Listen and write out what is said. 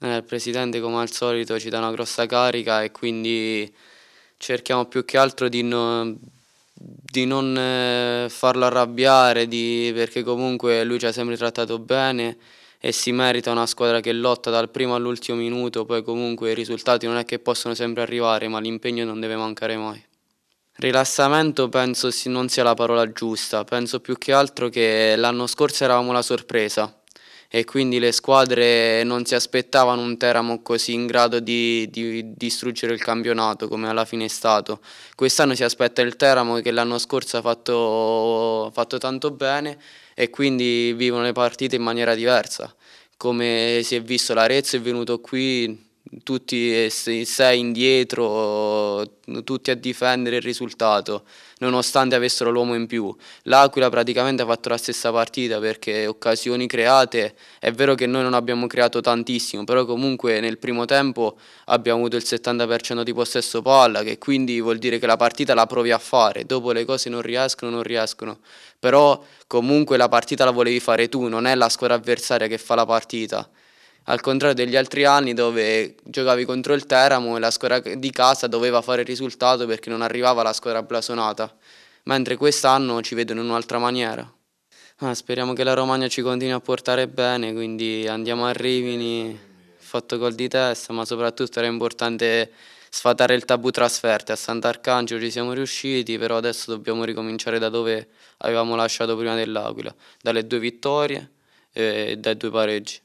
Eh, il presidente come al solito ci dà una grossa carica e quindi cerchiamo più che altro di, no, di non eh, farlo arrabbiare di, perché comunque lui ci ha sempre trattato bene e si merita una squadra che lotta dal primo all'ultimo minuto, poi comunque i risultati non è che possono sempre arrivare, ma l'impegno non deve mancare mai. Rilassamento penso non sia la parola giusta, penso più che altro che l'anno scorso eravamo la sorpresa e quindi le squadre non si aspettavano un Teramo così in grado di, di distruggere il campionato come alla fine è stato. Quest'anno si aspetta il Teramo che l'anno scorso ha fatto, fatto tanto bene e quindi vivono le partite in maniera diversa. Come si è visto l'Arezzo è venuto qui tutti sei indietro, tutti a difendere il risultato, nonostante avessero l'uomo in più. L'Aquila praticamente ha fatto la stessa partita perché occasioni create, è vero che noi non abbiamo creato tantissimo, però comunque nel primo tempo abbiamo avuto il 70% di possesso palla, che quindi vuol dire che la partita la provi a fare, dopo le cose non riescono, non riescono, però comunque la partita la volevi fare tu, non è la squadra avversaria che fa la partita al contrario degli altri anni dove giocavi contro il Teramo e la squadra di casa doveva fare il risultato perché non arrivava la squadra blasonata, mentre quest'anno ci vedono in un'altra maniera. Ah, speriamo che la Romagna ci continui a portare bene, quindi andiamo a Rimini, fatto gol di testa, ma soprattutto era importante sfatare il tabù trasferte. A Sant'Arcangelo ci siamo riusciti, però adesso dobbiamo ricominciare da dove avevamo lasciato prima dell'Aquila, dalle due vittorie e dai due pareggi.